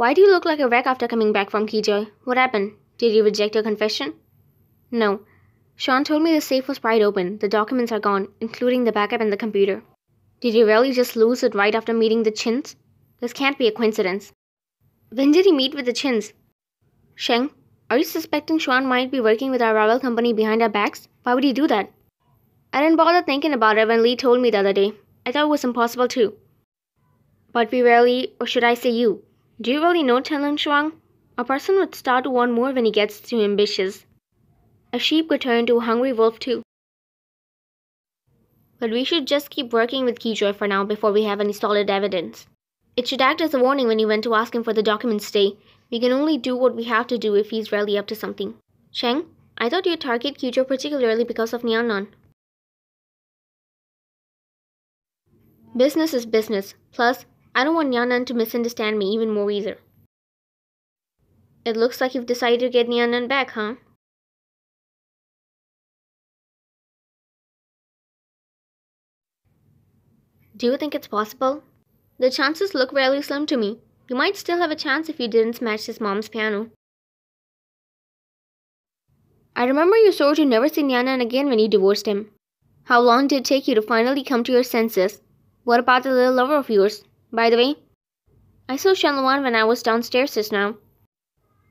Why do you look like a wreck after coming back from Keyjoy? What happened? Did you reject your confession? No. Sean told me the safe was pried open. The documents are gone, including the backup and the computer. Did you really just lose it right after meeting the Chins? This can't be a coincidence. When did he meet with the Chins? Sheng, are you suspecting Sean might be working with our rival company behind our backs? Why would he do that? I didn't bother thinking about it when Lee told me the other day. I thought it was impossible too. But we rarely, or should I say you, do you really know Chen Shuang? A person would start to want more when he gets too ambitious. A sheep could turn into a hungry wolf too. But we should just keep working with Keyjoy for now before we have any solid evidence. It should act as a warning when you went to ask him for the documents today. We can only do what we have to do if he's really up to something. Sheng, I thought you'd target Keyjoy particularly because of Nian'nan. Business is business. Plus, I don't want Nian'nan to misunderstand me even more either. It looks like you've decided to get Nian'nan back, huh? Do you think it's possible? The chances look fairly slim to me. You might still have a chance if you didn't smash his mom's piano. I remember you swore to never see Nian'nan again when you divorced him. How long did it take you to finally come to your senses? What about the little lover of yours? By the way, I saw Shenluan when I was downstairs just now.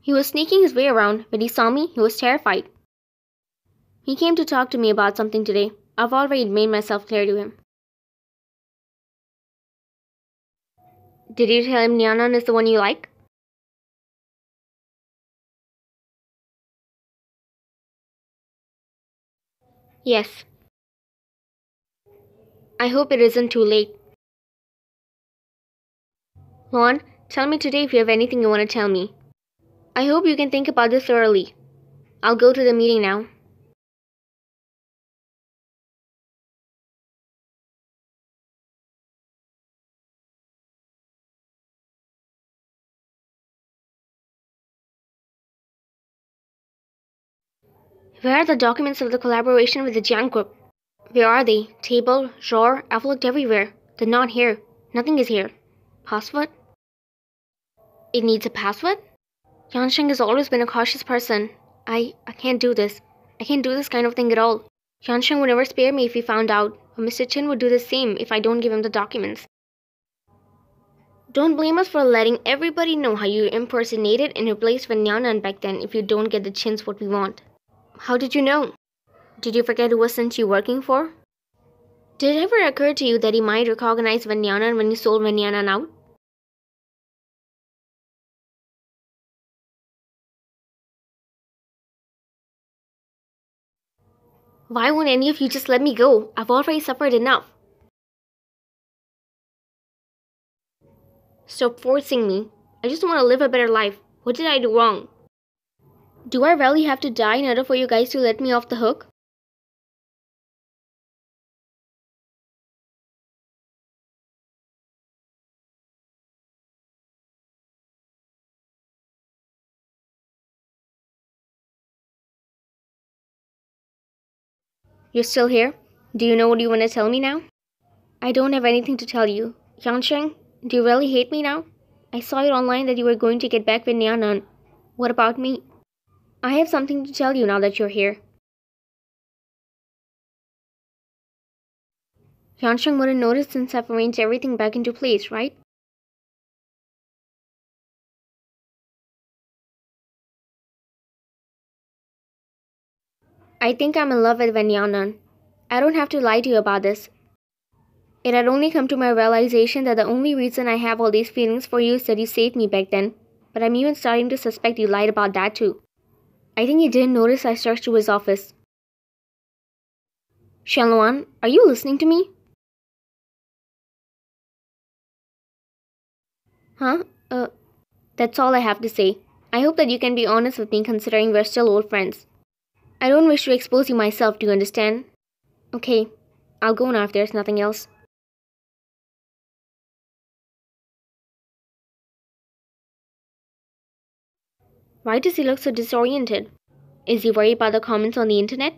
He was sneaking his way around. When he saw me, he was terrified. He came to talk to me about something today. I've already made myself clear to him. Did you tell him Nian'nan is the one you like? Yes. I hope it isn't too late. Lon, tell me today if you have anything you want to tell me. I hope you can think about this thoroughly. I'll go to the meeting now. Where are the documents of the collaboration with the Jiang Group? Where are they? Table, drawer, I've looked everywhere. They're not here. Nothing is here. Password? It needs a password? Yansheng has always been a cautious person. I I can't do this. I can't do this kind of thing at all. Yansheng would never spare me if he found out, or Mr. Chen would do the same if I don't give him the documents. Don't blame us for letting everybody know how you impersonated and replaced Wen Nian'nan back then if you don't get the chins what we want. How did you know? Did you forget who was sent you working for? Did it ever occur to you that he might recognize Wen Nian'nan when you sold Wen Nian'nan out? Why won't any of you just let me go? I've already suffered enough. Stop forcing me. I just want to live a better life. What did I do wrong? Do I really have to die in order for you guys to let me off the hook? You're still here? Do you know what you want to tell me now? I don't have anything to tell you. Yansheng, do you really hate me now? I saw it online that you were going to get back with Nian'nan. What about me? I have something to tell you now that you're here. Yansheng wouldn't notice since I've arranged everything back into place, right? I think I'm in love with Wen Nian'nan. I don't have to lie to you about this. It had only come to my realization that the only reason I have all these feelings for you is that you saved me back then, but I'm even starting to suspect you lied about that too. I think he didn't notice I searched through his office. Shenluan, are you listening to me? Huh? Uh, that's all I have to say. I hope that you can be honest with me considering we're still old friends. I don't wish to expose you myself, do you understand? Okay, I'll go now if there's nothing else. Why does he look so disoriented? Is he worried about the comments on the internet?